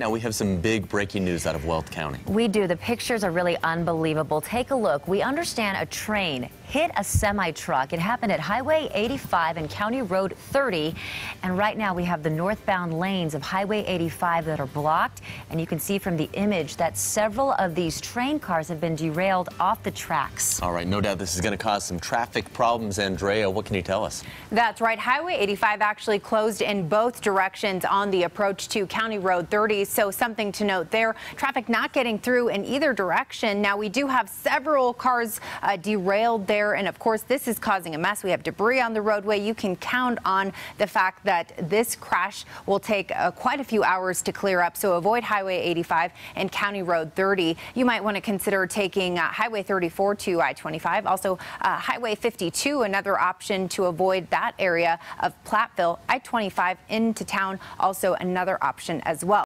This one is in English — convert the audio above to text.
Now we have some big breaking news out of Weld County. We do. The pictures are really unbelievable. Take a look. We understand a train hit a semi truck. It happened at Highway 85 and County Road 30. And right now we have the northbound lanes of Highway 85 that are blocked. And you can see from the image that several of these train cars have been derailed off the tracks. All right, no doubt this is going to cause some traffic problems. Andrea, what can you tell us? That's right. Highway 85 actually closed in both directions on the approach to County Road 30. So something to note there. Traffic not getting through in either direction. Now we do have several cars uh, derailed there. And of course, this is causing a mess. We have debris on the roadway. You can count on the fact that this crash will take uh, quite a few hours to clear up. So avoid Highway 85 and County Road 30. You might want to consider taking uh, Highway 34 to I-25. Also, uh, Highway 52, another option to avoid that area of Platteville. I-25 into town, also another option as well.